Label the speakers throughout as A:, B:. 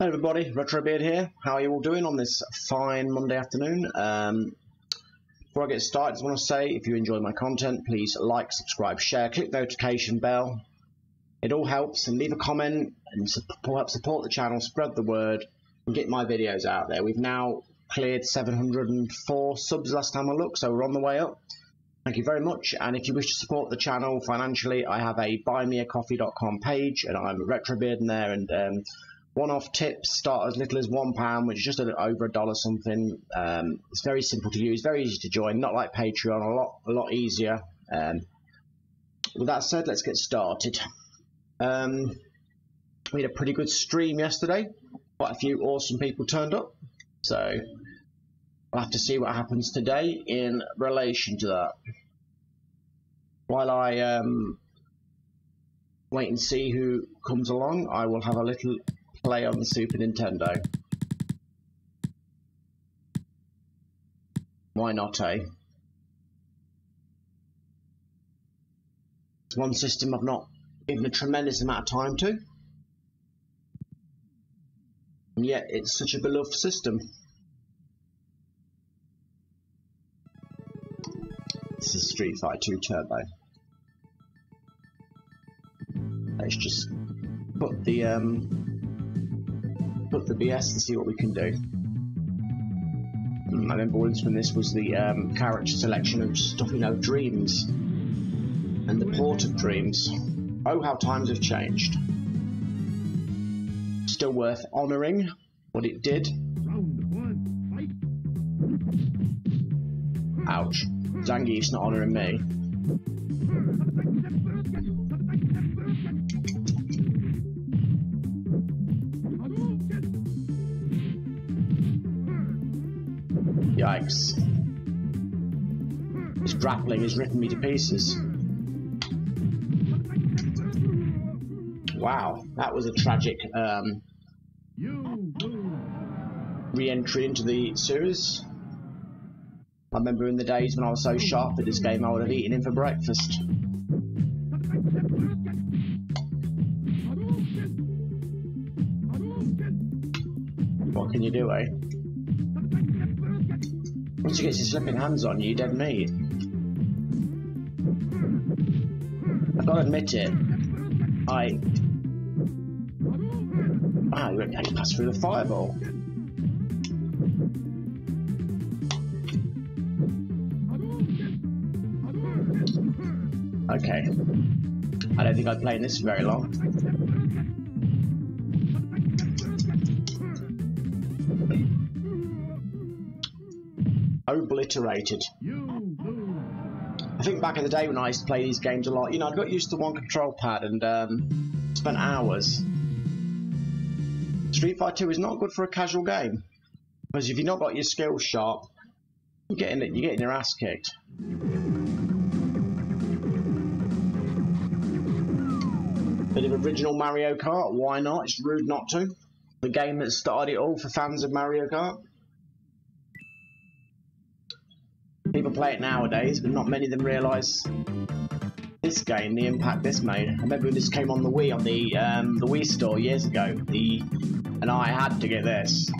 A: Hello everybody, Retrobeard here. How are you all doing on this fine Monday afternoon? Um, before I get started, I just want to say if you enjoy my content, please like, subscribe, share, click the notification bell. It all helps and leave a comment and support, support the channel, spread the word and get my videos out there. We've now cleared 704 subs last time I looked, so we're on the way up. Thank you very much. And if you wish to support the channel financially, I have a buymeacoffee.com page and I'm Retrobeard in there and um, one-off tips start as little as one pound, which is just a, over a dollar something. Um, it's very simple to use, very easy to join. Not like Patreon, a lot a lot easier. Um, with that said, let's get started. Um, we had a pretty good stream yesterday. Quite a few awesome people turned up, so we'll have to see what happens today in relation to that. While I um, wait and see who comes along, I will have a little play on the Super Nintendo. Why not, eh? It's one system I've not given a tremendous amount of time to. And yet it's such a beloved system. This is Street Fighter 2 Turbo. Let's just put the um, put the BS and see what we can do. Hmm, I remember once when this was the um, character selection of Stuffing Out Dreams and the port of Dreams. Oh, how times have changed. Still worth honouring what it did. Ouch. Zangief's not honouring me. Yikes. This grappling has ripping me to pieces. Wow, that was a tragic um, re-entry into the series. I remember in the days when I was so sharp at this game I would have eaten him for breakfast. What can you do, eh? Once he gets his flipping hands on you, you're dead meat. I've got to admit it. I. Ah, you went pass through the fireball. Okay. I don't think I'd play this very long. Obliterated. I think back in the day when I used to play these games a lot, you know, I got used to one control pad and um, spent hours. Street Fighter 2 is not good for a casual game. Because if you've not got your skills sharp, you're getting, you're getting your ass kicked. Bit of original Mario Kart, why not? It's rude not to. The game that started it all for fans of Mario Kart. People play it nowadays, but not many of them realise this game, the impact this made. I remember when this came on the Wii, on the um, the Wii store years ago, the and I had to get this.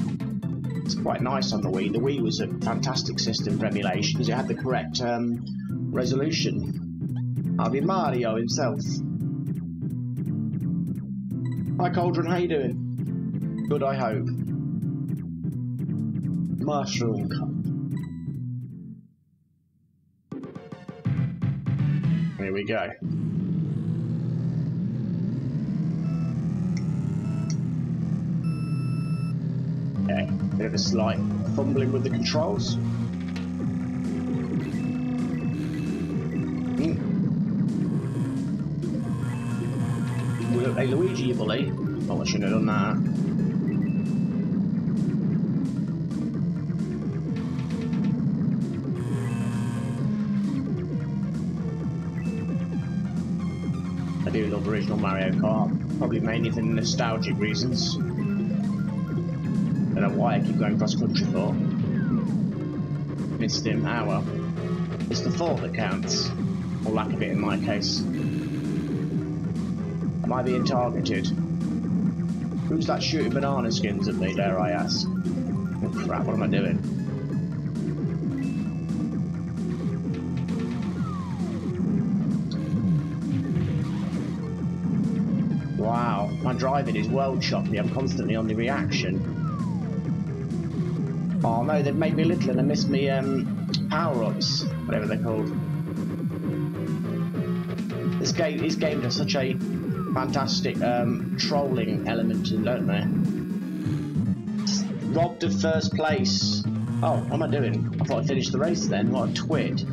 A: It's quite nice on the Wii. The Wii was a fantastic system for emulation because it had the correct um, resolution. I'll be Mario himself. Hi Cauldron, how you doing? Good, I hope. Mushroom we go. Okay, bit of a slight fumbling with the controls. Mm. Like Luigi, you bully. Oh, I shouldn't have done that. Do love original Mario Kart, probably mainly for nostalgic reasons. I Don't know why I keep going cross country for. Him, hour. It's the thought that counts, or lack of it in my case. Am I being targeted? Who's that shooting banana skins at me, dare I ask? Oh crap, what am I doing? Driving is well choppy. I'm constantly on the reaction. Oh no, they've made me little and I missed me um, power-ups, whatever they're called. This game, these games have such a fantastic um, trolling element to them, don't they? Robbed of first place. Oh, what am I doing? I thought I finished the race then. What a twit.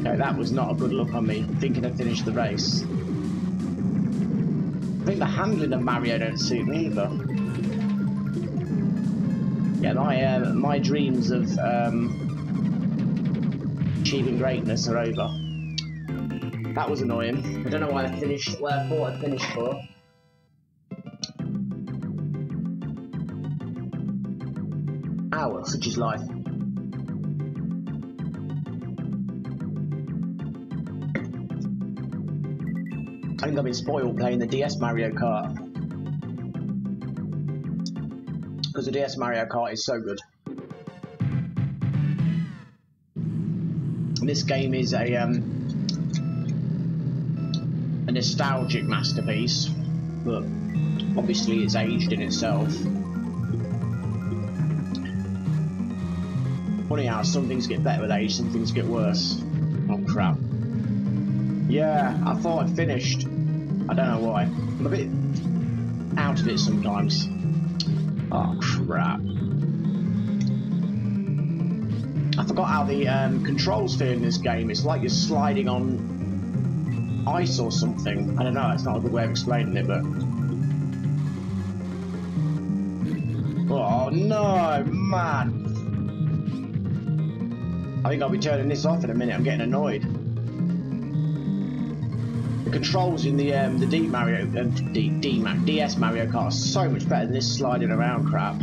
A: Okay, that was not a good look on me, thinking I finished the race. I think the handling of Mario don't suit me either. Yeah, my uh, my dreams of um, achieving greatness are over. That was annoying. I don't know why I finished where I thought I finished for. Ow, such is life. I think I've been spoiled playing the DS Mario Kart. Because the DS Mario Kart is so good. This game is a um, a nostalgic masterpiece, but obviously it's aged in itself. Funny how some things get better with age, some things get worse. Oh crap. Yeah, I thought I'd finished. I don't know why. I'm a bit out of it sometimes. Oh crap. I forgot how the um, controls feel in this game. It's like you're sliding on ice or something. I don't know, it's not a good way of explaining it, but... Oh no, man! I think I'll be turning this off in a minute, I'm getting annoyed. Controls in the um, the D Mario, uh, D, D DS Mario Kart are so much better than this sliding around crap.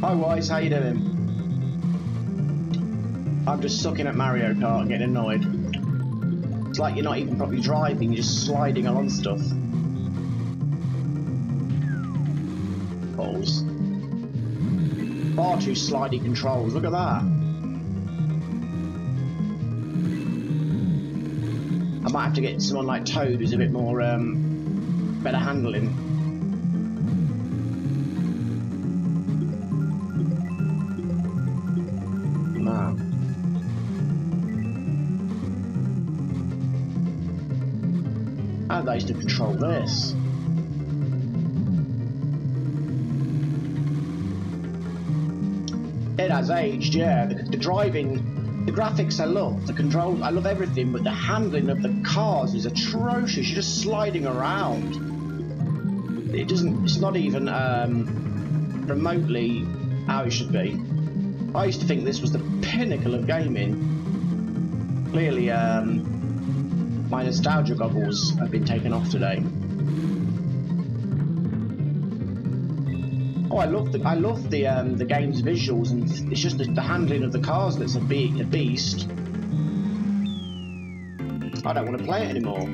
A: Hi Wise, how you doing? I'm just sucking at Mario Kart getting annoyed. It's like you're not even properly driving, you're just sliding along stuff. Balls. Far too slidey controls, look at that. I might have to get someone like Toad who's a bit more, um, better handling. days to control this. It has aged, yeah. The, the driving, the graphics I love, the controls, I love everything, but the handling of the cars is atrocious. You're just sliding around. It doesn't, it's not even um, remotely how it should be. I used to think this was the pinnacle of gaming. Clearly, um, my nostalgia goggles have been taken off today. Oh, I love the I love the um, the game's visuals, and it's just the, the handling of the cars that's a, be a beast. I don't want to play it anymore.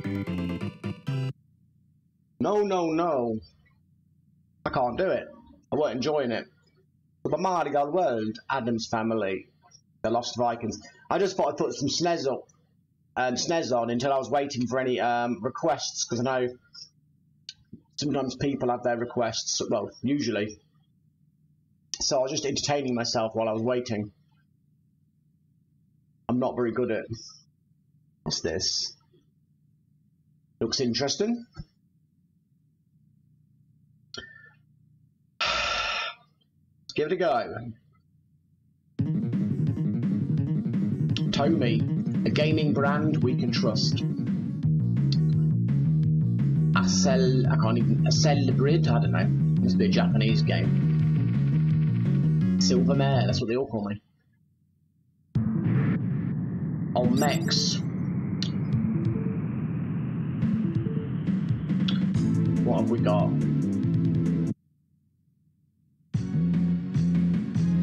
A: No, no, no. I can't do it. I weren't enjoying it. But The Mario World, Addams Family, The Lost Vikings. I just thought I'd put some SNES up um, on until I was waiting for any um, requests because I know sometimes people have their requests. Well, usually. So I was just entertaining myself while I was waiting. I'm not very good at. What's this? Looks interesting. Let's give it a go. Tomy a gaming brand we can trust. Acel, I can't even, Acelbrid, I don't know, must be a Japanese game. Silvermare, that's what they all call me. Oh, Olmecs. What have we got?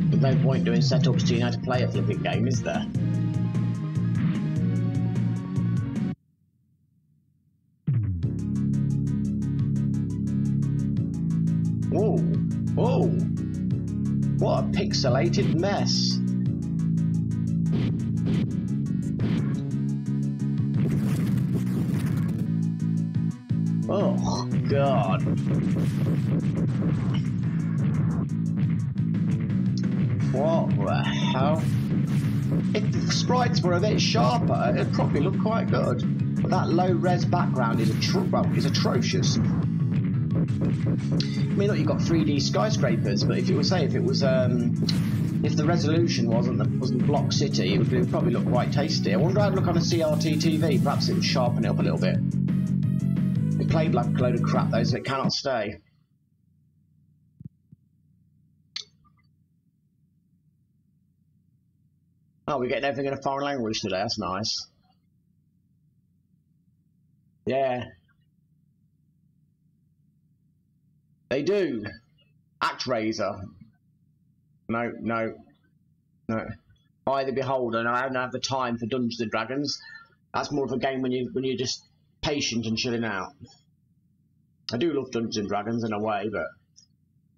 A: There's no point doing setups to you know to play a flipping game, is there? Whoa, whoa. What a pixelated mess. Oh, God. What the hell? If the sprites were a bit sharper, it'd probably look quite good. But that low-res background is, atro well, is atrocious. I mean, look, you've got 3D skyscrapers, but if it was, say, if it was, um, if the resolution wasn't wasn't Block City, it would, it would probably look quite tasty. I wonder how it'd look on a CRT TV. Perhaps it would sharpen it up a little bit. It played like a load of crap though, so it cannot stay. Oh, we're getting everything in a foreign language today. That's nice. Yeah. They do. ActRaiser. No, no, no. By the Beholder. I don't have the time for Dungeons and Dragons. That's more of a game when you when you're just patient and chilling out. I do love Dungeons and Dragons in a way, but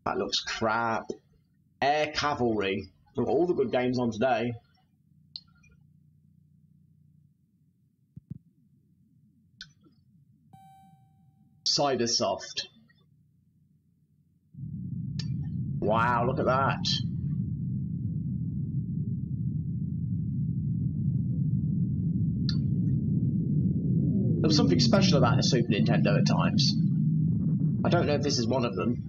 A: that looks crap. Air Cavalry. Look, all the good games on today. Cybersoft. Wow, look at that. There was something special about the Super Nintendo at times. I don't know if this is one of them.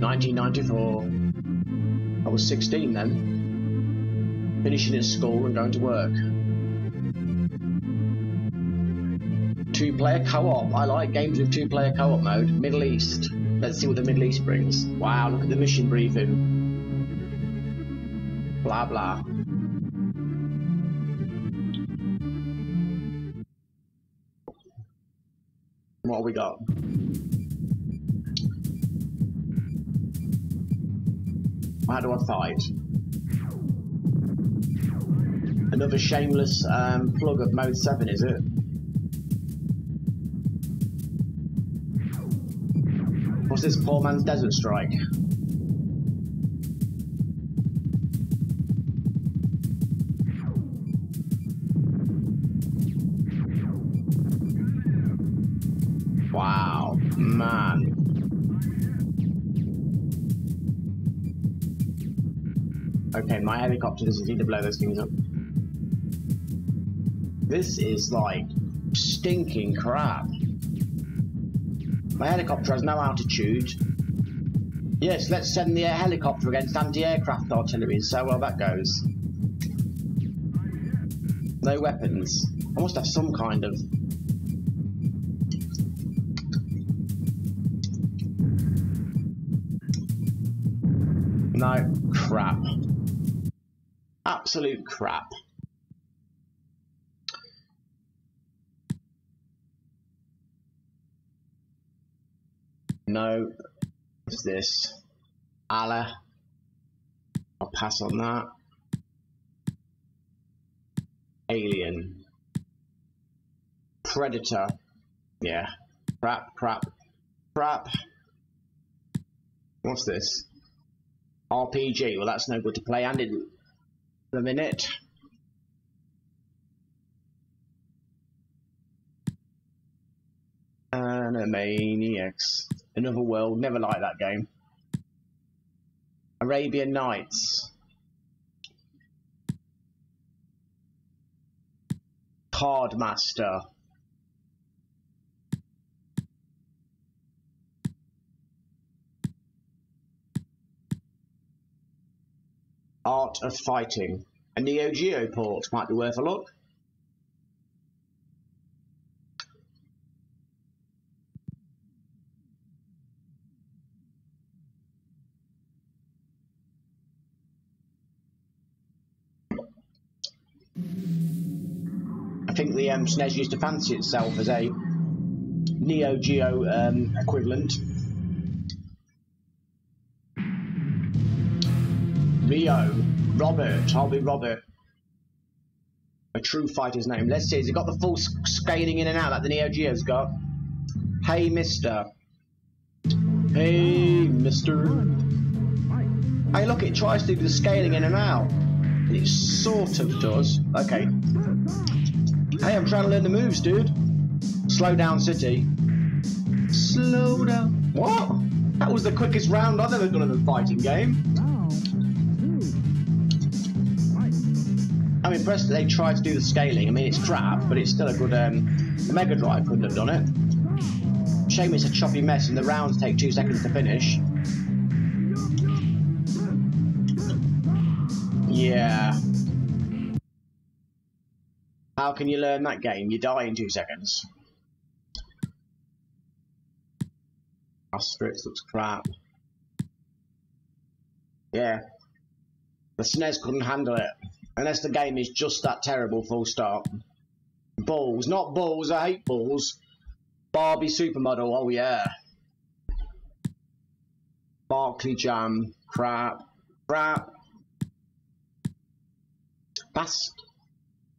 A: Nineteen ninety four. I was sixteen then. Finishing at school and going to work. Two player co op. I like games with two player co op mode. Middle East. Let's see what the Middle East brings. Wow, look at the mission briefing. Blah blah. What have we got? How do I fight? Another shameless um, plug of Mode 7, is it? This poor man's desert strike? Wow, man. Okay, my helicopter doesn't need to blow those things up. This is like stinking crap. My helicopter has no altitude. Yes, let's send the helicopter against anti-aircraft artillery and see how well that goes. No weapons. I must have some kind of... No, crap. Absolute crap. No. What's this? Allah. I'll pass on that. Alien. Predator. Yeah. Crap, crap, crap. What's this? RPG. Well, that's no good to play and in the minute. Animaniacs. Another World. Never liked that game. Arabian Nights. Cardmaster. Art of Fighting. A Neo Geo port might be worth a look. Um, SNES used to fancy itself as a Neo Geo um, equivalent. Ryo, Robert, I'll be Robert. a true fighter's name. Let's see, has he got the full scaling in and out like the Neo Geo's got? Hey, mister. Hey, mister. Hey, look, it tries to do the scaling in and out. It sort of does. Okay. Hey, I'm trying to learn the moves, dude. Slow down, City. Slow down. What? That was the quickest round I've ever done in a fighting game. I'm impressed that they tried to do the scaling. I mean, it's crap, but it's still a good. Um, the Mega Drive couldn't have done it. Shame it's a choppy mess and the rounds take two seconds to finish. Yeah. How can you learn that game? You die in two seconds. Asterix looks crap. Yeah. The SNES couldn't handle it. Unless the game is just that terrible, full stop. Balls. Not balls, I hate balls. Barbie Supermodel, oh yeah. Barkley Jam, crap. Crap. Bast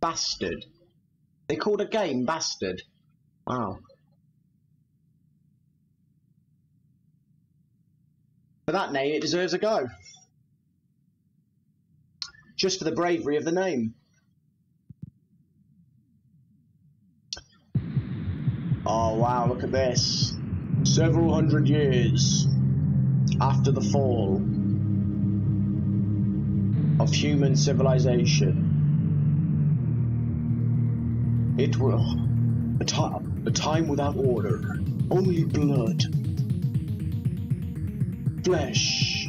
A: bastard. They called a game bastard. Wow. For that name, it deserves a go. Just for the bravery of the name. Oh wow, look at this. Several hundred years after the fall of human civilization. It will a, time, a time without order, only blood, flesh.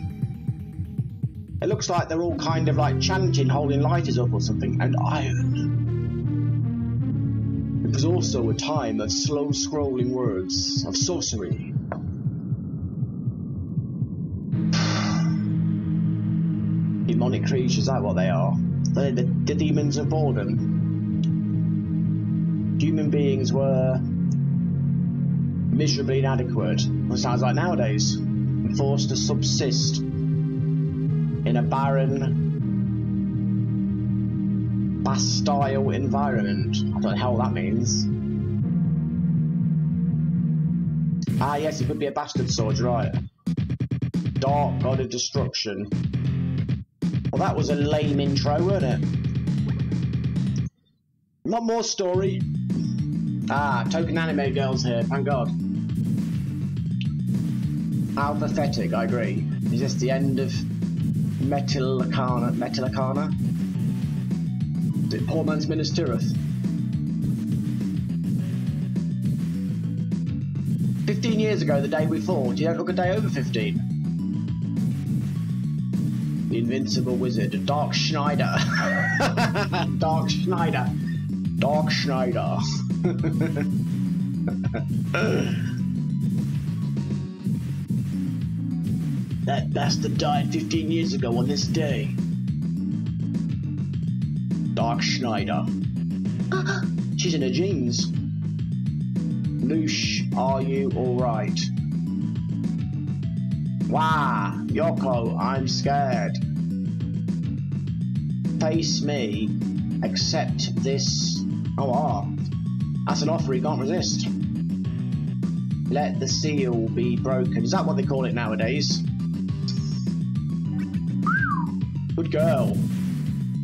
A: It looks like they're all kind of like chanting, holding lighters up or something, and iron. It was also a time of slow scrolling words, of sorcery, demonic creatures, that what they are? They're the, the demons of boredom. Human beings were miserably inadequate. What sounds like nowadays. Forced to subsist in a barren, bastile environment. I don't know hell that means. Ah, yes, it could be a bastard sword, right. Dark God of Destruction. Well, that was a lame intro, wasn't it? Not more story. Ah, token anime girls here, thank God. How pathetic, I agree. Is this the end of? Metallicana? Is it poor man's Minas Tirith? 15 years ago, the day we fought, you don't look a day over 15. The Invincible Wizard, Dark Schneider. Dark Schneider. Dark Schneider. that bastard died 15 years ago on this day. Dark Schneider. She's in her jeans. Loosh, are you alright? Wow, Yoko, I'm scared. Face me, accept this. Oh, ah. That's an offer he can't resist. Let the seal be broken. Is that what they call it nowadays? Good girl.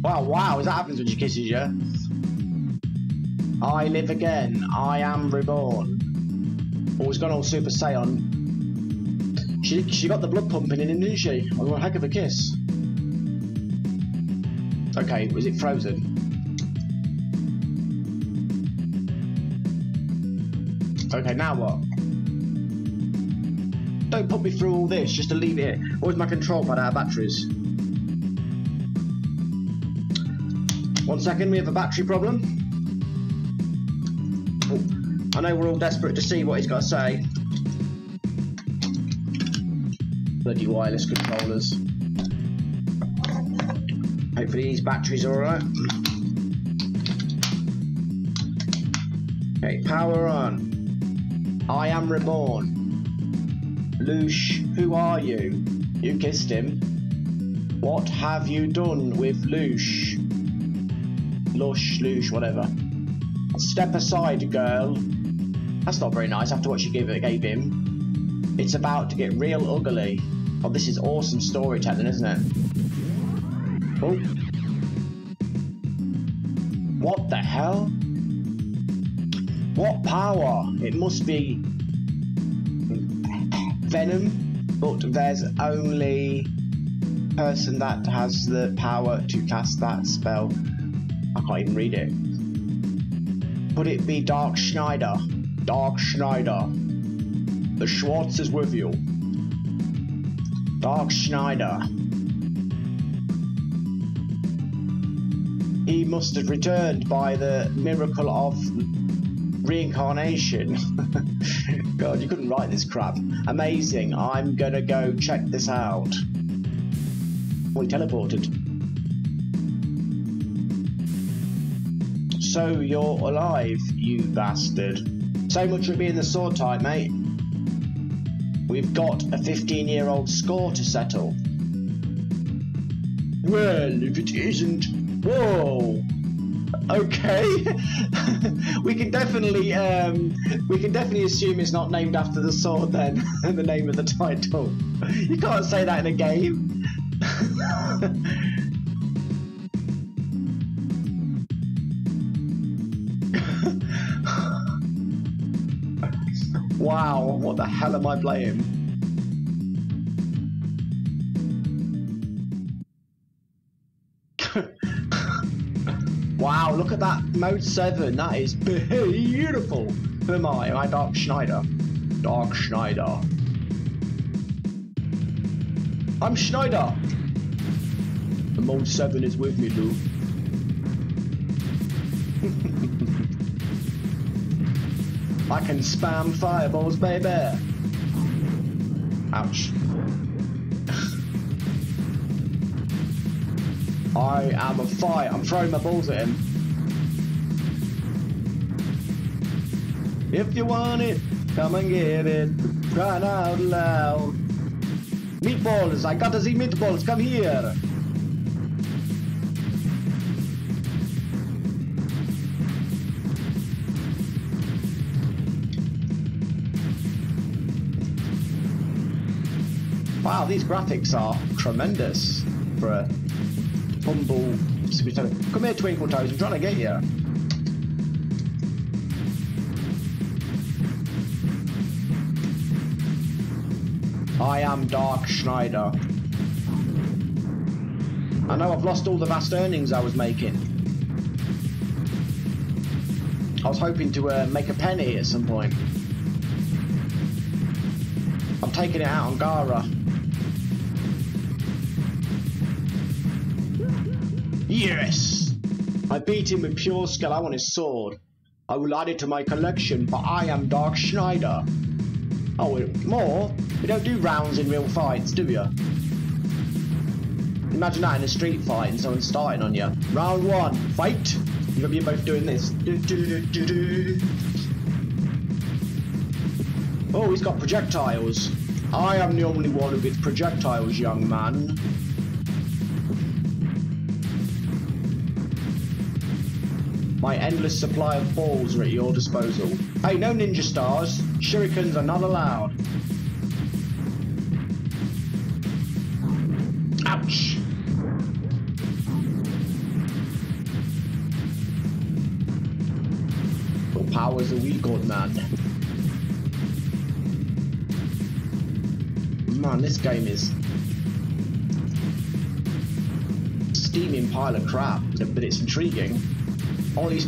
A: Wow, wow, is that happens when she kisses you? I live again. I am reborn. Always gone all Super Saiyan. She, she got the blood pumping in him, didn't she? Oh, a heck of a kiss. Okay, was it frozen? Okay, now what? Don't put me through all this just to leave it. Where's my control pad out of batteries? One second, we have a battery problem. Oh, I know we're all desperate to see what he's got to say. bloody wireless controllers. Hopefully these batteries are alright. Okay, power on. I am reborn. Lush, who are you? You kissed him. What have you done with Lush? lush, Lush, whatever. Step aside, girl. That's not very nice after what she gave, gave him. It's about to get real ugly. Oh, this is awesome storytelling, isn't it? Oh. What the hell? What power? It must be Venom, but there's only person that has the power to cast that spell. I can't even read it. Could it be Dark Schneider? Dark Schneider. The Schwartz is with you. Dark Schneider. He must have returned by the miracle of reincarnation. God, you couldn't write this crap. Amazing. I'm gonna go check this out. We teleported. So you're alive, you bastard. So much for being the sword type, mate. We've got a 15 year old score to settle. Well, if it isn't. Whoa! Okay, we can definitely um, we can definitely assume it's not named after the sword then, the name of the title. You can't say that in a game. wow, what the hell am I playing? Look at that mode 7, that is beautiful. Who am I? Am I Dark Schneider? Dark Schneider. I'm Schneider! The mode 7 is with me, Lou. I can spam fireballs, baby. Ouch. I am a fire. I'm throwing my balls at him. If you want it, come and get it. Crying out loud. Meatballs, I gotta see meatballs, come here. Wow, these graphics are tremendous for a humble Come here, Twinkle Toes, I'm trying to get you. I am Dark Schneider. I know I've lost all the vast earnings I was making. I was hoping to uh, make a penny at some point. I'm taking it out on Gara. Yes! I beat him with pure skill. I want his sword. I will add it to my collection, but I am Dark Schneider. Oh, more? We don't do rounds in real fights, do you? Imagine that in a street fight and someone starting on you. Round one, fight! You're gonna be both doing this. Oh, he's got projectiles. I am the only one gets projectiles, young man. My endless supply of balls are at your disposal. Hey, no ninja stars. Shurikens are not allowed. Ouch! Your powers are weak, old man. Man, this game is steaming pile of crap, but it's intriguing. All these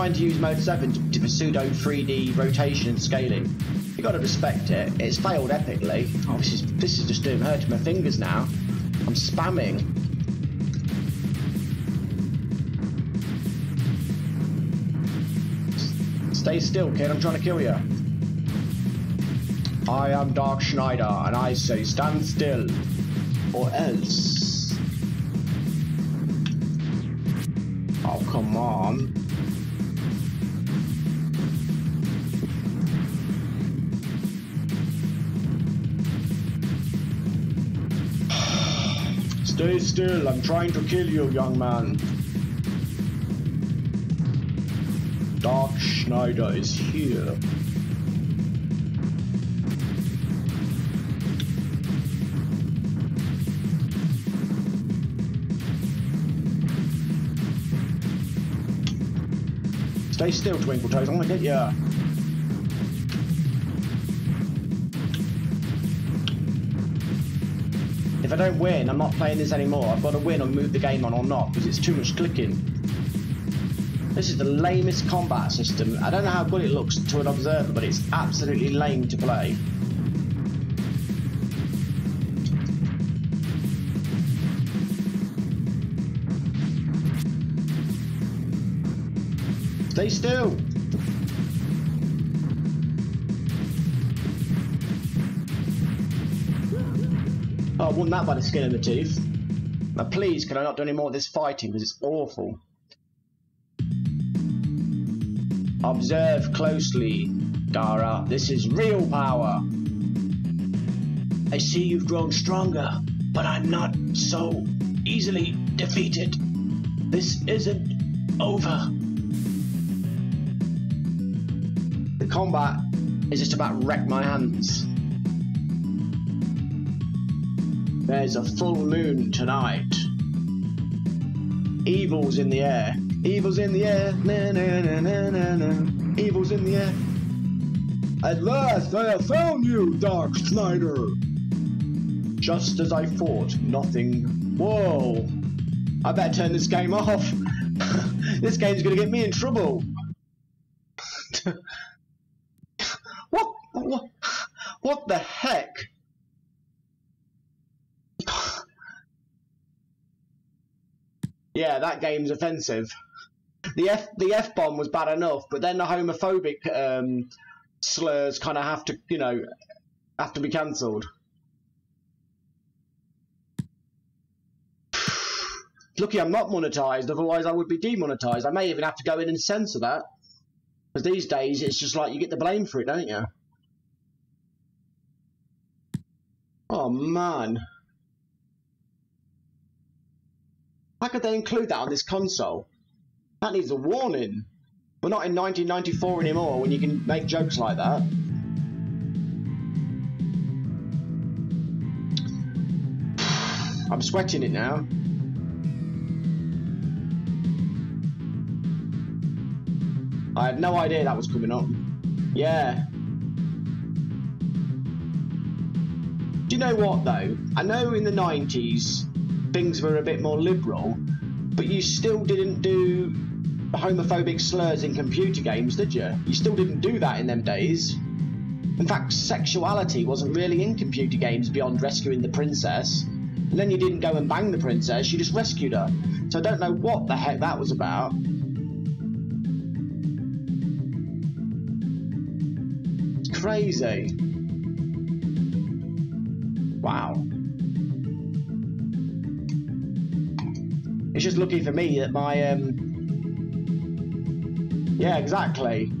A: Trying to use mode 7 to, to pseudo 3D rotation and scaling. You gotta respect it. It's failed epically. Oh, this is this is just doing hurting my fingers now. I'm spamming. Stay still, kid. I'm trying to kill you. I am Dark Schneider, and I say stand still, or else. Oh, come on. Stay still, I'm trying to kill you, young man. Dark Schneider is here. Stay still, Twinkle Toes. I want to get you. If I don't win, I'm not playing this anymore. I've got to win or move the game on or not because it's too much clicking. This is the lamest combat system. I don't know how good it looks to an observer, but it's absolutely lame to play. Stay still. I won that by the skin of the teeth. Now please, can I not do any more of this fighting because it's awful. Observe closely, Gara. This is real power. I see you've grown stronger, but I'm not so easily defeated. This isn't over. The combat is just about wreck my hands. There's a full moon tonight. Evil's in the air. Evil's in the air. Na, na, na, na, na, na. Evil's in the air. At last I have found you, Dark Schneider. Just as I thought, nothing. Whoa. I better turn this game off. this game's gonna get me in trouble. What, what the heck? Yeah, that game's offensive. The F the F bomb was bad enough, but then the homophobic um, slurs kind of have to, you know, have to be cancelled. Lucky I'm not monetized, otherwise I would be demonetized. I may even have to go in and censor that. Because these days it's just like you get the blame for it, don't you? Oh man. How could they include that on this console? That needs a warning. We're not in 1994 anymore when you can make jokes like that. I'm sweating it now. I had no idea that was coming up. Yeah, Do you know what though? I know in the 90s things were a bit more liberal, but you still didn't do homophobic slurs in computer games, did you? You still didn't do that in them days. In fact, sexuality wasn't really in computer games beyond rescuing the princess. And then you didn't go and bang the princess, you just rescued her. So I don't know what the heck that was about. It's crazy. Wow. It's just lucky for me that my um Yeah, exactly.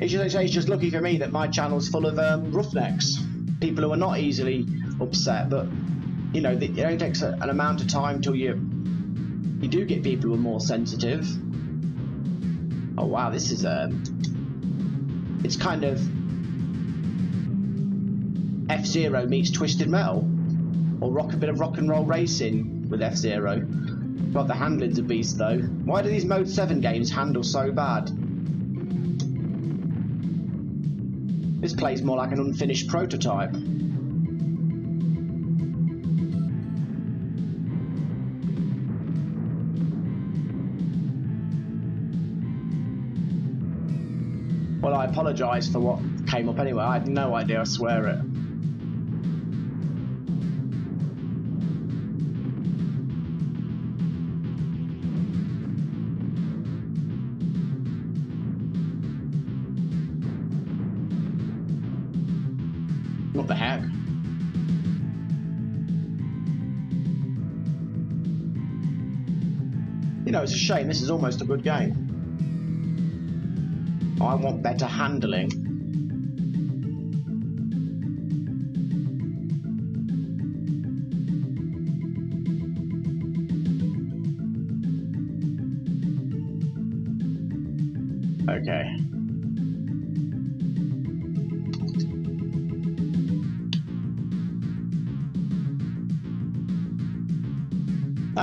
A: It's just, it's just lucky for me that my channel's full of um, roughnecks, people who are not easily upset, but you know, it only takes a, an amount of time till you you do get people who are more sensitive. Oh wow, this is um, it's kind of F Zero meets Twisted Metal, or rock a bit of rock and roll racing with F Zero. Got the handling's a beast though. Why do these Mode 7 games handle so bad? This plays more like an unfinished prototype. Well, I apologise for what came up anyway. I had no idea, I swear it. Shame. This is almost a good game. I want better handling.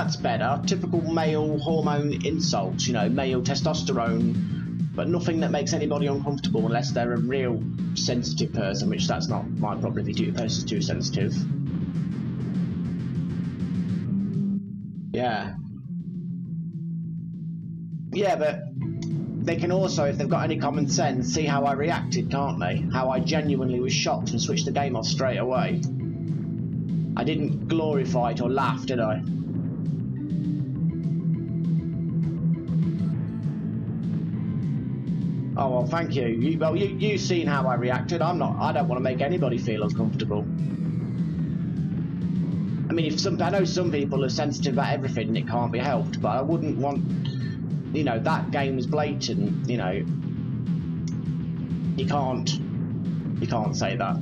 A: That's better. Typical male hormone insults, you know, male testosterone, but nothing that makes anybody uncomfortable unless they're a real sensitive person, which that's not my problem if do person's too sensitive. Yeah. Yeah, but they can also, if they've got any common sense, see how I reacted, can't they? How I genuinely was shocked and switched the game off straight away. I didn't glorify it or laugh, did I? Oh well, thank you. you well, you you've seen how I reacted. I'm not. I don't want to make anybody feel uncomfortable. I mean, if some, I know some people are sensitive about everything and it can't be helped, but I wouldn't want, you know, that game is blatant. You know, you can't, you can't say that.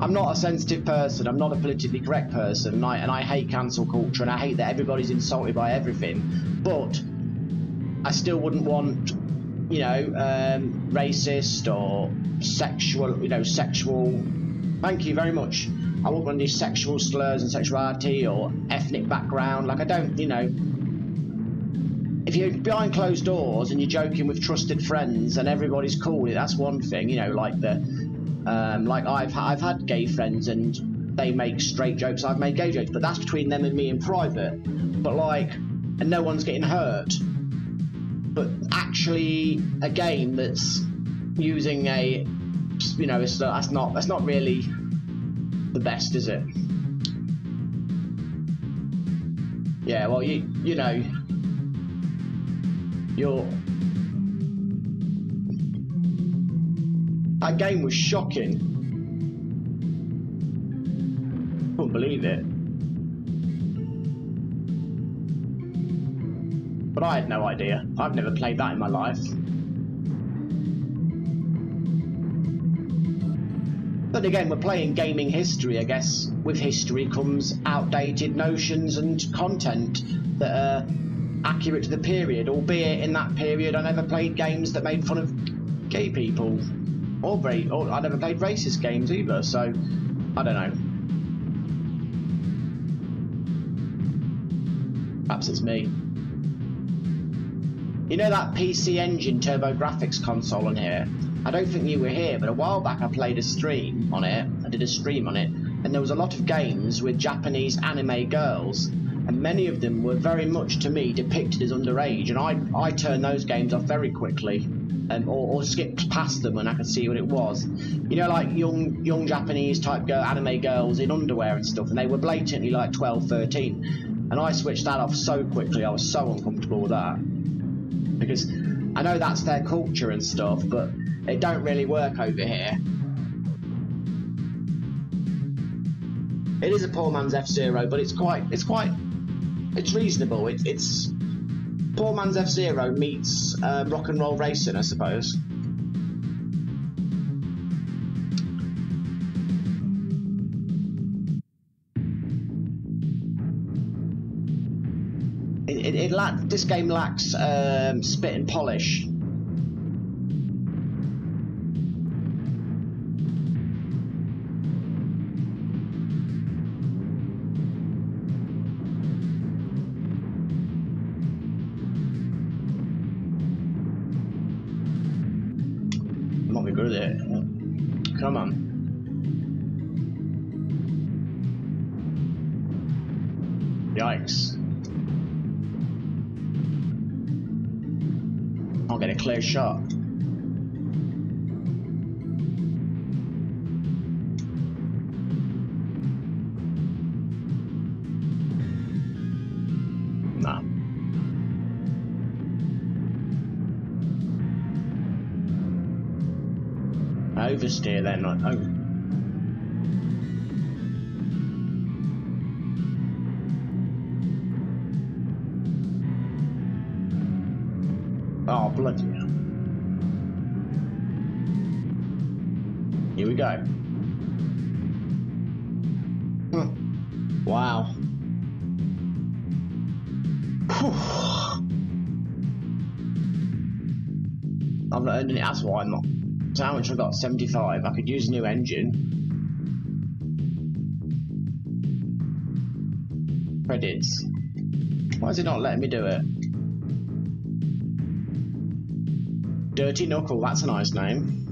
A: I'm not a sensitive person. I'm not a politically correct person, and I, and I hate cancel culture, and I hate that everybody's insulted by everything. But I still wouldn't want you know, um, racist or sexual, you know, sexual. Thank you very much. I won't run these sexual slurs and sexuality or ethnic background. Like, I don't, you know. If you're behind closed doors and you're joking with trusted friends and everybody's cool, that's one thing, you know, like the. Um, like I've I've had gay friends and they make straight jokes. I've made gay jokes, but that's between them and me in private. But like, and no one's getting hurt but actually a game that's using a you know it's that's not that's not really the best is it? Yeah well you you know you're that game was shocking. I couldn't believe it But I had no idea. I've never played that in my life. But again, we're playing gaming history, I guess. With history comes outdated notions and content that are accurate to the period, albeit in that period I never played games that made fun of gay people. Or, or I never played racist games either, so I don't know. Perhaps it's me. You know that PC Engine TurboGrafx console on here? I don't think you were here, but a while back I played a stream on it. I did a stream on it, and there was a lot of games with Japanese anime girls, and many of them were very much to me depicted as underage, and I I turned those games off very quickly. Um, or, or, skipped past them when I could see what it was. You know, like young young Japanese type girl, anime girls in underwear and stuff, and they were blatantly like 12, 13. And I switched that off so quickly, I was so uncomfortable with that because I know that's their culture and stuff, but it don't really work over here. It is a poor man's F Zero, but it's quite, it's quite, it's reasonable. It, it's poor man's F Zero meets uh, rock and roll racing, I suppose. This game lacks um, spit and polish. Shot. Nah. Oversteer then, not over. Oh, ah, bloody Here we go. Wow. I've not earned it. That's why I'm not. So how much I got? 75. I could use a new engine. Credits. Why is it not letting me do it? Dirty Knuckle, that's a nice name.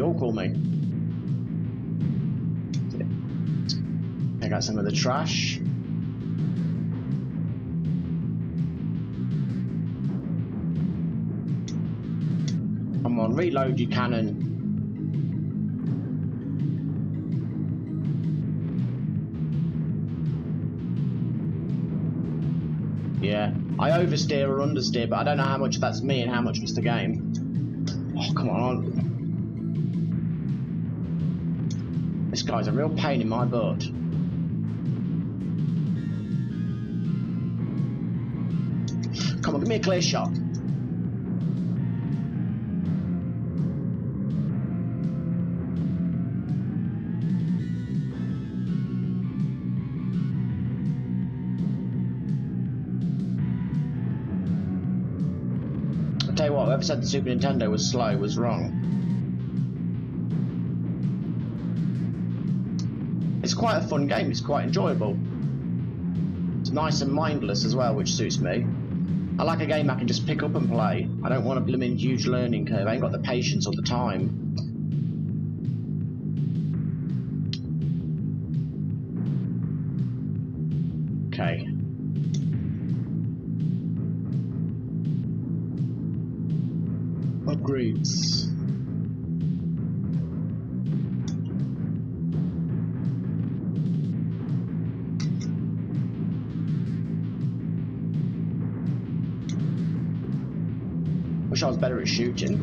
A: All call me. Take out some of the trash. Come on, reload your cannon. Yeah, I oversteer or understeer, but I don't know how much that's me and how much it's the game. Oh, come on. Guy's a real pain in my butt. Come on, give me a clear shot. I tell you what, whoever said the Super Nintendo was slow was wrong. Quite a fun game, it's quite enjoyable. It's nice and mindless as well, which suits me. I like a game I can just pick up and play. I don't want a blooming huge learning curve. I ain't got the patience or the time. Okay. Upgrades. I wish I was better at shooting.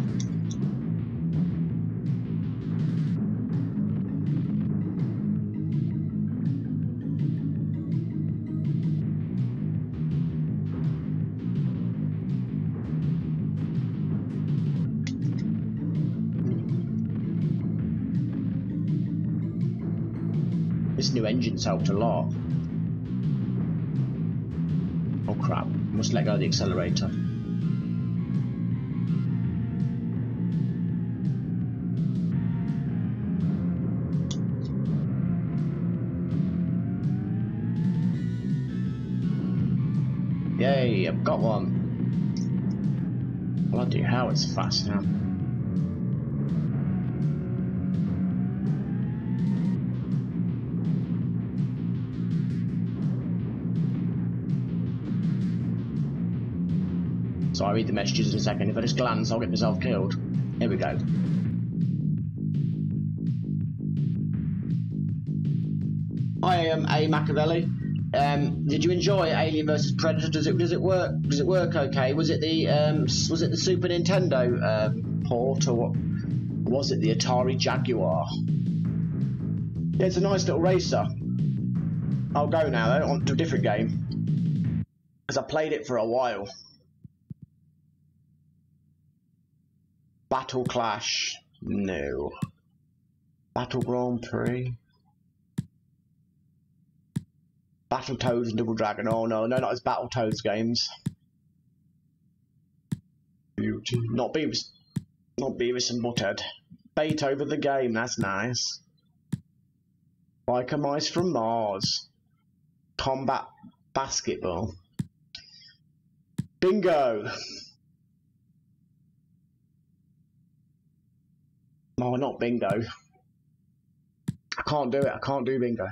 A: This new engine's helped a lot. Oh crap, must let go of the accelerator. Got one. Bloody hell, it's fast now. So I'll read the messages in a second. If I just glance, I'll get myself killed. Here we go. I am A Machiavelli. Um, did you enjoy Alien vs Predator? Does it does it work? Does it work okay? Was it the um, was it the Super Nintendo um, port or what? Was it the Atari Jaguar? Yeah, it's a nice little racer. I'll go now though on to a different game because I played it for a while. Battle Clash, no. Battle Grand Prix. Battletoads and Double Dragon. Oh no, no, not as Battletoads games. Beauty. Not Beavis. Not Beavis and Butthead. Beethoven the game, that's nice. Biker Mice from Mars. Combat Basketball. Bingo! No, not bingo. I can't do it. I can't do bingo.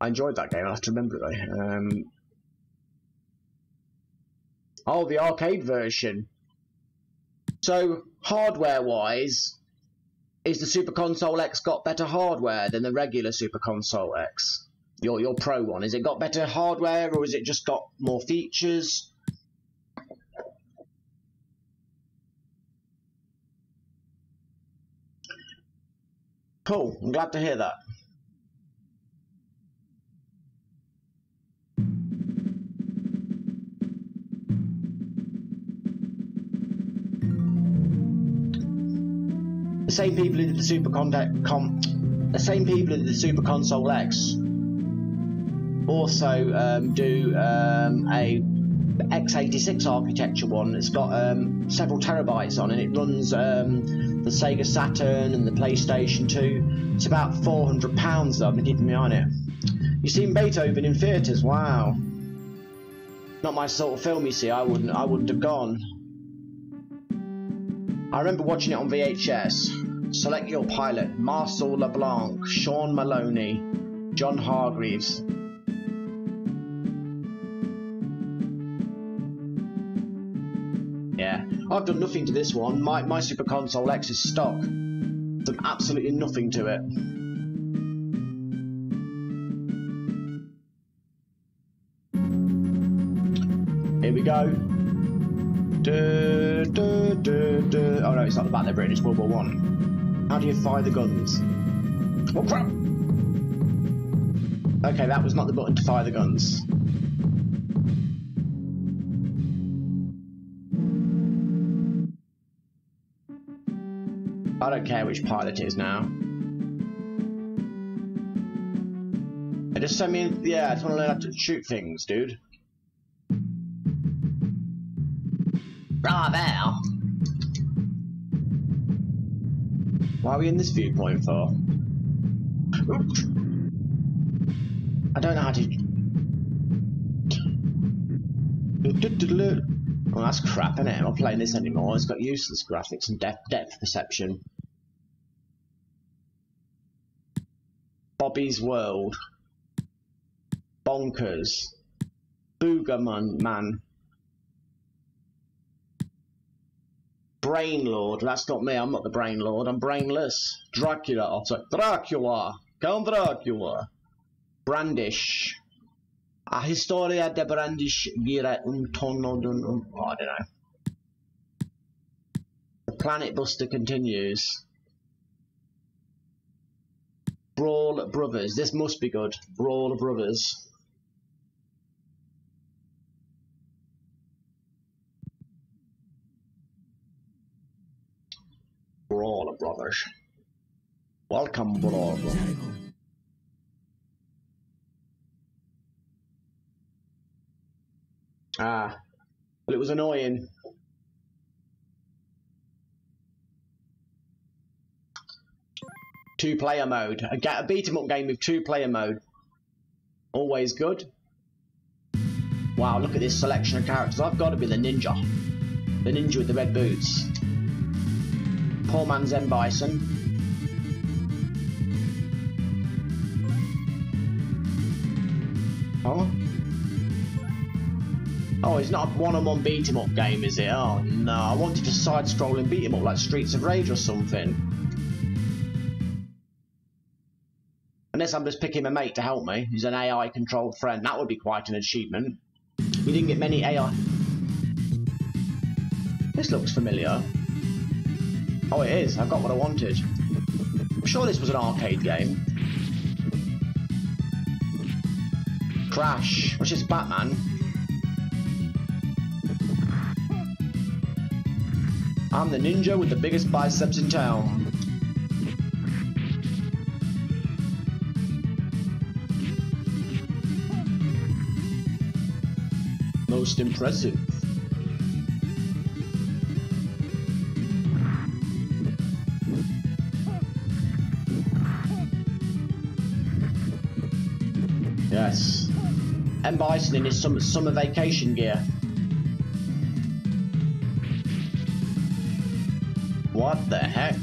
A: I enjoyed that game. I have to remember it though. Um, oh, the arcade version. So, hardware-wise, is the Super Console X got better hardware than the regular Super Console X? Your your Pro one. Is it got better hardware or has it just got more features? Cool. I'm glad to hear that. The same people who did the Super Contact Com the same people who did the Super Console X also um, do um, a x86 architecture one. It's got um, several terabytes on, and it runs um, the Sega Saturn and the PlayStation 2. It's about 400 pounds though. I've been keeping me on it. You've seen Beethoven in theatres? Wow. Not my sort of film, you see. I wouldn't. I wouldn't have gone. I remember watching it on VHS. Select your pilot: Marcel LeBlanc, Sean Maloney, John Hargreaves. Yeah, I've done nothing to this one. My my Super Console X is stock. Done absolutely nothing to it. Here we go. Oh no, it's not the Battle of it's World War One. How do you fire the guns? Oh crap! Okay, that was not the button to fire the guns. I don't care which pilot it is now. Just send me, yeah, I just want to learn how to shoot things, dude. Ah, right Why are we in this viewpoint for? I don't know how to. Oh, that's crap, isn't it? I'm not playing this anymore. It's got useless graphics and depth, depth perception. Bobby's World. Bonkers. Boogerman Man. Brain Lord. That's not me. I'm not the Brain Lord. I'm brainless. Dracula. Oh, sorry. Dracula. Count Dracula. Brandish. A historia de Brandish vira un tono dun un... Oh, I don't know. The Planet Buster continues. Brawl Brothers. This must be good. Brawl Brothers. Brawl Brothers. Welcome, Brawl Brothers. Ah, well, it was annoying. Two player mode. A, a beat 'em up game with two player mode. Always good. Wow, look at this selection of characters. I've got to be the ninja. The ninja with the red boots. Poor man's M. Bison. Oh? Oh, it's not a one-on-one beat 'em up game, is it? Oh no, I wanted to side-scroll and beat 'em up like Streets of Rage or something. Unless I'm just picking a mate to help me, who's an AI-controlled friend. That would be quite an achievement. We didn't get many AI... This looks familiar. Oh, it is. I've got what I wanted. I'm sure this was an arcade game. Crash. What's this, Batman? I'm the ninja with the biggest biceps in town. Most impressive. M. Bison in his summer, summer vacation gear. What the heck?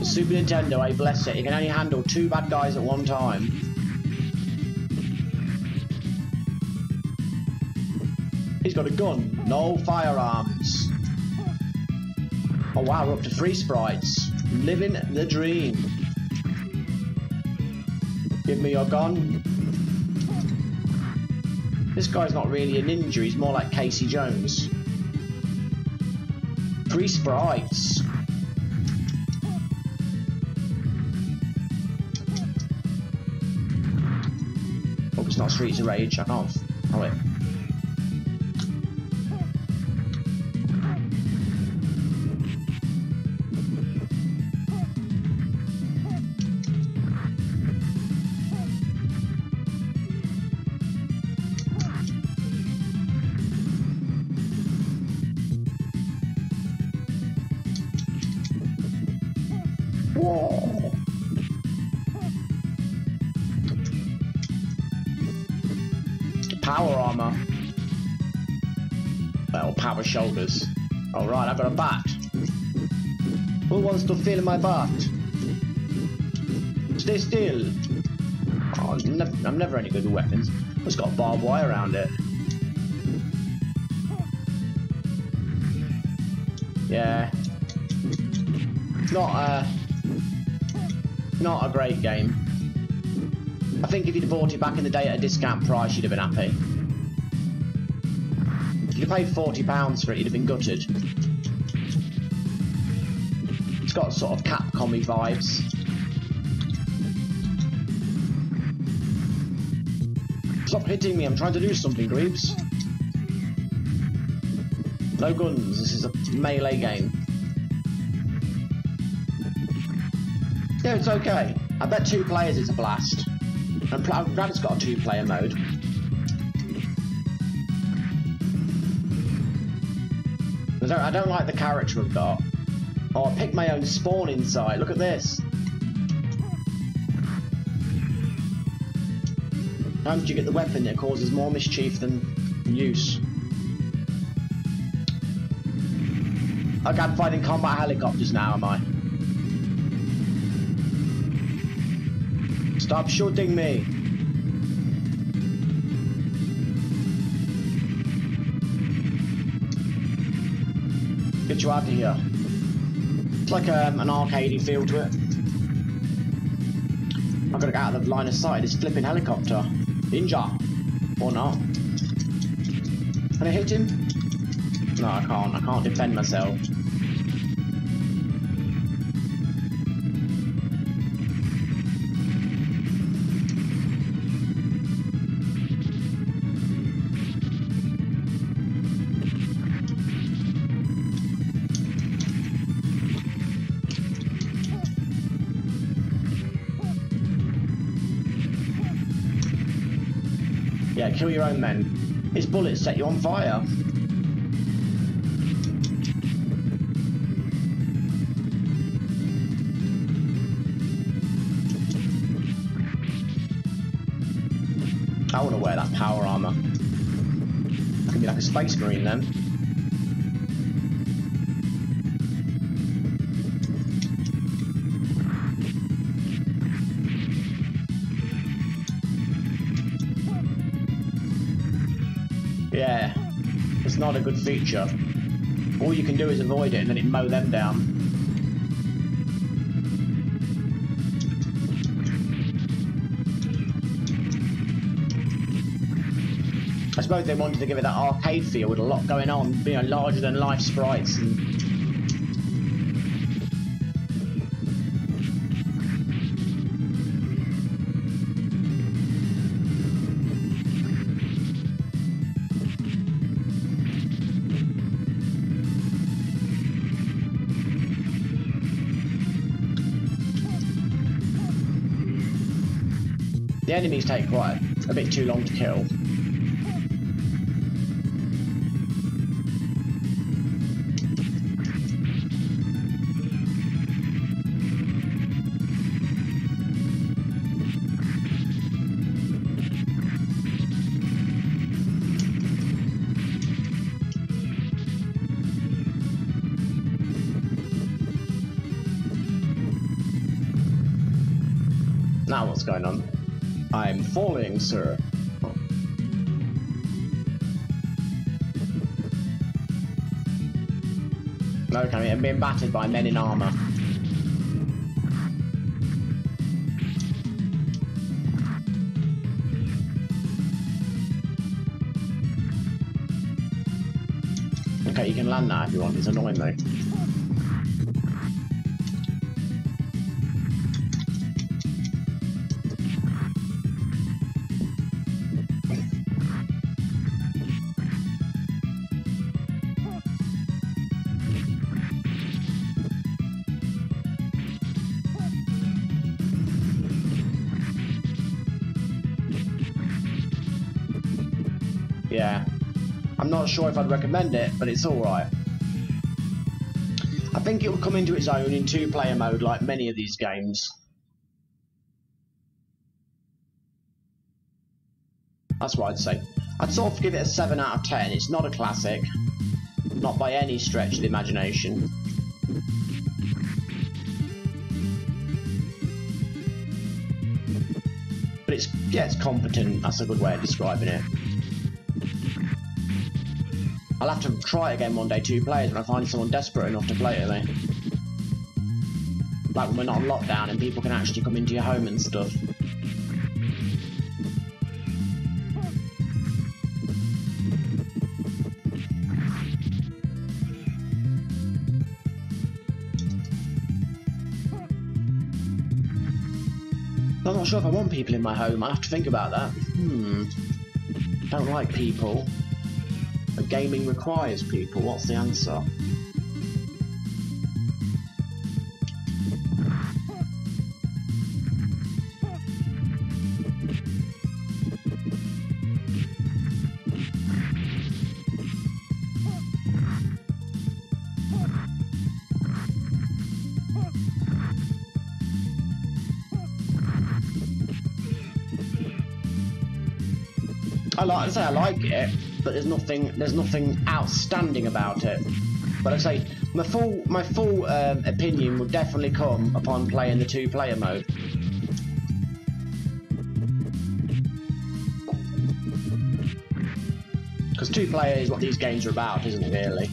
A: The Super Nintendo, I bless it, it can only handle two bad guys at one time. He's got a gun, no firearms. Oh wow, we're up to three sprites. Living the dream. Give me your gun. This guy's not really a ninja, he's more like Casey Jones. Three sprites. Oh, it's not Streets of Rage, I can't. Oh, wait. Wants my butt? Stay still. Oh, I'm, never, I'm never any good with weapons. It's got barbed wire around it. Yeah. Not a... Not a great game. I think if you'd bought it back in the day at a discount price, you'd have been happy. If you'd have paid £40 for it, you'd have been gutted. Got sort of Capcom vibes. Stop hitting me, I'm trying to do something, Greaves. No guns, this is a melee game. Yeah, it's okay. I bet two players is a blast. I'm, I'm glad it's got a two-player mode. I don't, I don't like the character we've got. Oh, I picked my own spawn inside. Look at this. Sometimes you get the weapon that causes more mischief than use. Okay, I'm fighting combat helicopters now, am I? Stop shooting me! Get you out of here. Like um, an arcadey feel to it. I've got to get out of the line of sight this flipping helicopter. Ninja! Or not. Can I hit him? No, I can't. I can't defend myself. Kill your own men. His bullets set you on fire. I want to wear that power armor. I can be like a space marine then. Feature. All you can do is avoid it and then it mow them down. I suppose they wanted to give it that arcade feel with a lot going on, you know, larger than life sprites and The enemies take quite a bit too long to kill. Now what's going on? Sir. Okay, I'm being battered by men in armour. Okay, you can land now if you want, it's annoying me. Sure if I'd recommend it, but it's alright. I think it will come into its own in two-player mode like many of these games. That's what I'd say. I'd sort of give it a 7 out of 10. It's not a classic. Not by any stretch of the imagination. But it's, yeah, it's competent. That's a good way of describing it. I'll have to try it again one day, two players, when I find someone desperate enough to play it with me. Like when we're not on lockdown and people can actually come into your home and stuff. I'm not sure if I want people in my home. I have to think about that. Hmm. Don't like people. Gaming requires people. What's the answer? I like I say I like it, but there's nothing there's nothing outstanding about it. But I say my full my full um, opinion will definitely come upon playing the two player mode. Because two player is what these games are about, isn't it? Really,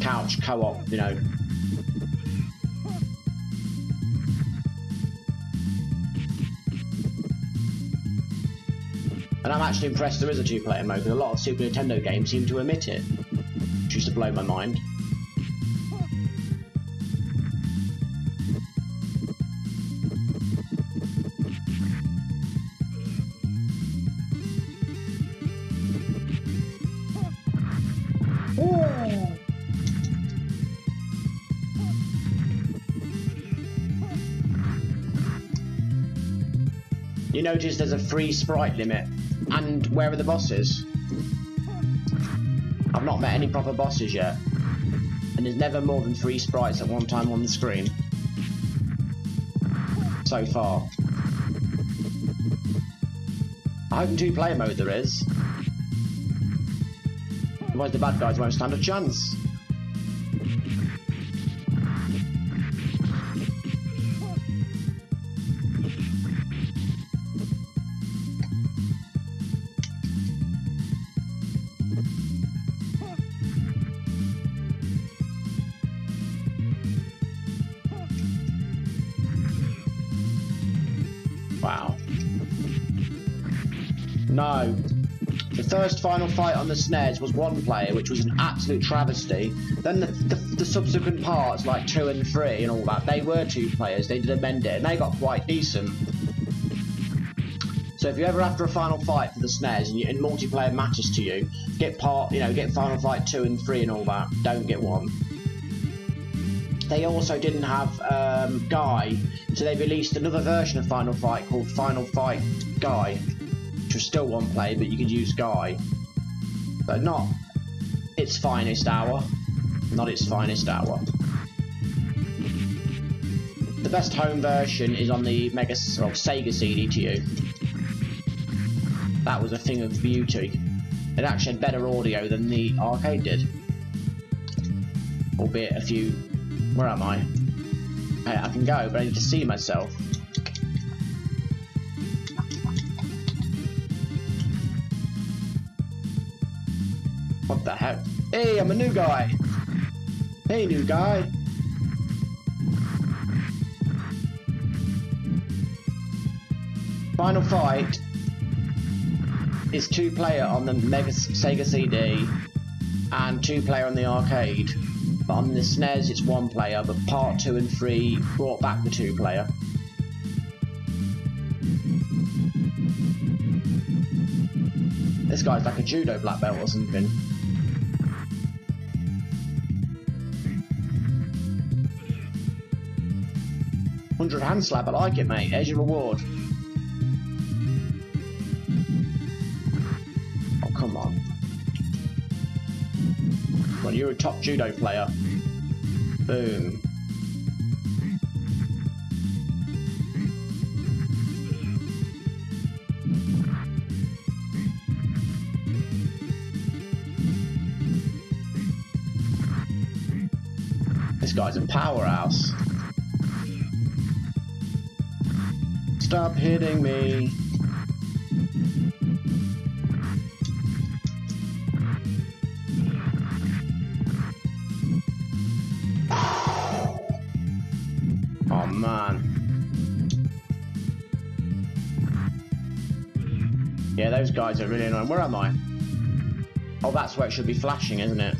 A: couch co-op, you know. I'm actually impressed there is a two-player mode, because a lot of Super Nintendo games seem to omit it. Which used to blow my mind. You notice there's a free sprite limit. And where are the bosses? I've not met any proper bosses yet. And there's never more than three sprites at one time on the screen. So far. I hope in two player mode there is. Otherwise the bad guys won't stand a chance. First final fight on the SNES was one player, which was an absolute travesty. Then the, the, the subsequent parts, like two and three and all that, they were two players. They did amend it, and they got quite decent. So if you're ever after a final fight for the SNES and, you, and multiplayer matters to you, get part, you know, get Final Fight two and three and all that. Don't get one. They also didn't have um, Guy, so they released another version of Final Fight called Final Fight Guy, which was still one play, but you could use Guy. But not its finest hour. Not its finest hour. The best home version is on the Mega or Sega CD2. That was a thing of beauty. It actually had better audio than the arcade did. Albeit a few where am I? I can go, but I need to see myself. What the heck? Hey, I'm a new guy! Hey, new guy! Final Fight is two player on the Mega Sega CD and two player on the arcade. But on the SNES it's one player, but part two and three brought back the two player. This guy's like a judo black belt or something. Hundred hand slap, I like it, mate. There's your reward. Oh, come on. Well, you're a top judo player. Boom. This guy's a powerhouse. Stop hitting me. Oh man. Yeah, those guys are really annoying. Where am I? Oh, that's where it should be flashing, isn't it?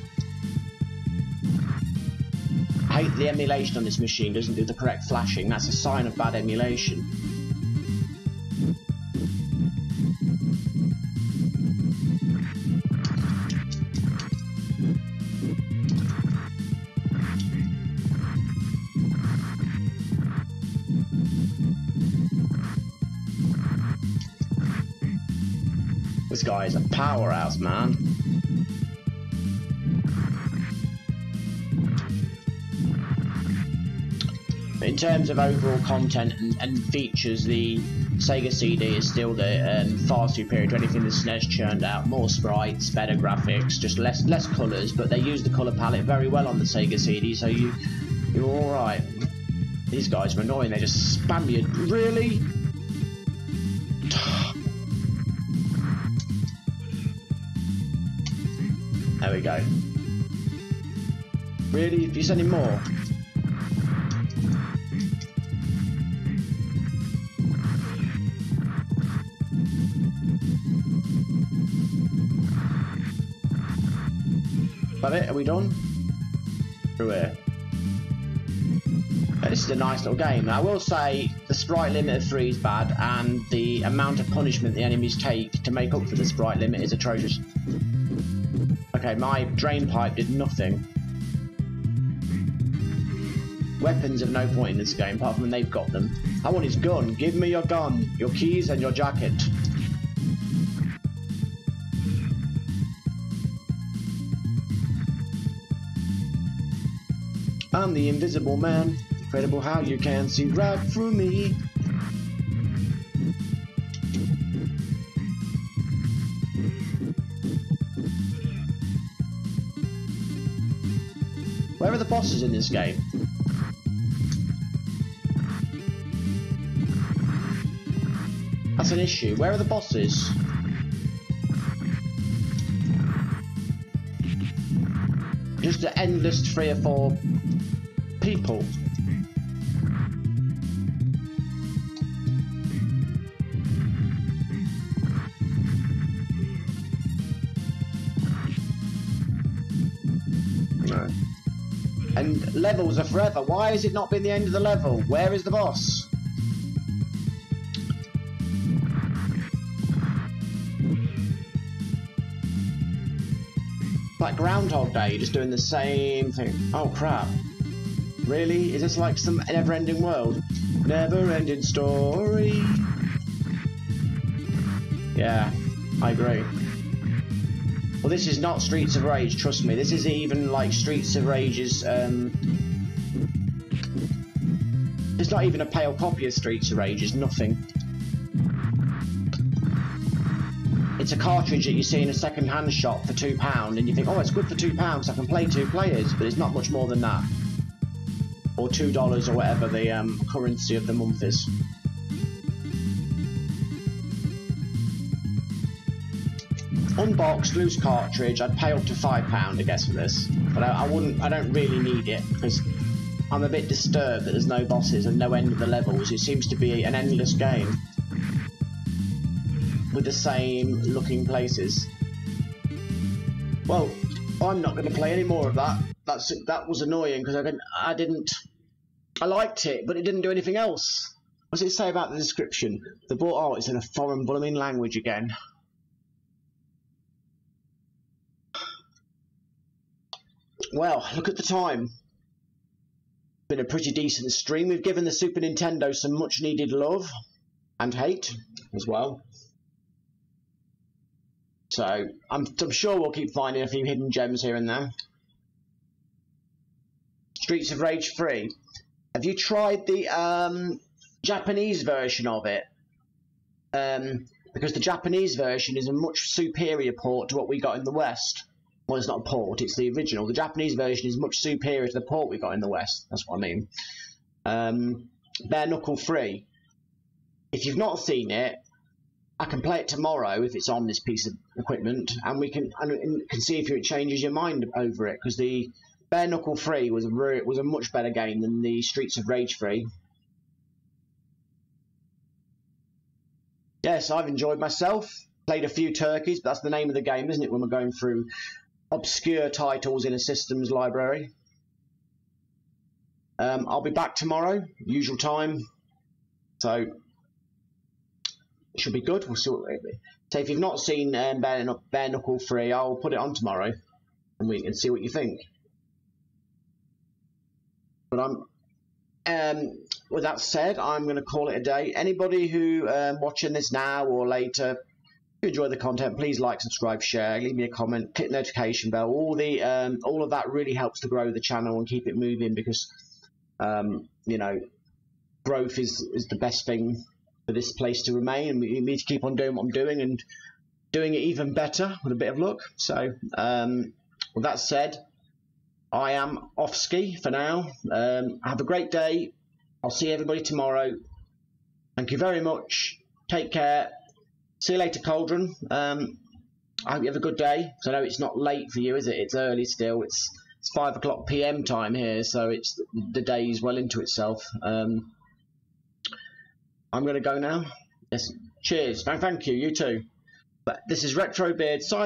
A: I hate the emulation on this machine doesn't do the correct flashing. That's a sign of bad emulation. This guy is a powerhouse, man. In terms of overall content and, and features, the Sega CD is still the um, far superior to anything the SNES churned out. More sprites, better graphics, just less less colours, but they use the colour palette very well on the Sega CD, so you you're all right. These guys are annoying. They just spam you. Really? We go. Really? If you send him more? That it? Eh, are we done? Through here. This is a nice little game. I will say the sprite limit of 3 is bad, and the amount of punishment the enemies take to make up for the sprite limit is atrocious. Okay, my drain pipe did nothing. Weapons have no point in this game, apart from when they've got them. I want his gun. Give me your gun, your keys, and your jacket. I'm the invisible man. Incredible how you can see right through me. Are the bosses in this game? That's an issue. Where are the bosses? Just an endless three or four people. Levels are forever. Why has it not been the end of the level? Where is the boss? Like Groundhog Day, just doing the same thing. Oh crap. Really? Is this like some never-ending world? Never-ending story. Yeah, I agree. Well, this is not Streets of Rage, trust me. This isn't even like Streets of Rage's, um... It's not even a pale copy of Streets of Rage, it's nothing. It's a cartridge that you see in a second-hand shop for £2, and you think, oh, it's good for £2, I can play two players, but it's not much more than that or two dollars or whatever the um, currency of the month is. Unboxed loose cartridge, I'd pay up to five pound, I guess, for this, but I, I wouldn't. I don't really need it because I'm a bit disturbed that there's no bosses and no end of the levels. It seems to be an endless game with the same looking places. Well, I'm not going to play any more of that. That's that was annoying because I didn't. I didn't. I liked it, but it didn't do anything else. What does it say about the description? The book. Oh, it's in a foreign blooming language again. Well, look at the time. Been a pretty decent stream. We've given the Super Nintendo some much needed love and hate as well. So I'm, I'm sure we'll keep finding a few hidden gems here and there. Streets of Rage 3. Have you tried the um, Japanese version of it? Um, because the Japanese version is a much superior port to what we got in the West. Well, it's not a port, it's the original. The Japanese version is much superior to the port we got in the West. That's what I mean. Um, bare knuckle free. If you've not seen it, I can play it tomorrow if it's on this piece of equipment, and we can and can see if it changes your mind over it. Because the bare knuckle free was a was a much better game than the Streets of Rage free. Yes, I've enjoyed myself. Played a few turkeys, but that's the name of the game, isn't it? When we're going through obscure titles in a systems library. Um, I'll be back tomorrow, usual time. So it should be good. We'll see what So if you've not seen um, Bare, Bare Knuckle 3, I'll put it on tomorrow, and we can see what you think. But I'm um, with that said, I'm going to call it a day. Anybody who um, watching this now or later, you enjoy the content, please like, subscribe, share, leave me a comment, click the notification bell. All the um, all of that really helps to grow the channel and keep it moving because um, you know growth is is the best thing for this place to remain, and we need to keep on doing what I'm doing and doing it even better with a bit of luck. So, um, with that said. I am off ski for now. Um, have a great day. I'll see everybody tomorrow. Thank you very much. Take care. See you later, Cauldron. Um, I hope you have a good day. So I know it's not late for you, is it? It's early still. It's it's five o'clock p.m. time here, so it's the day is well into itself. Um, I'm going to go now. Yes. Cheers. Thank you. You too. But this is Retro Beard. Sign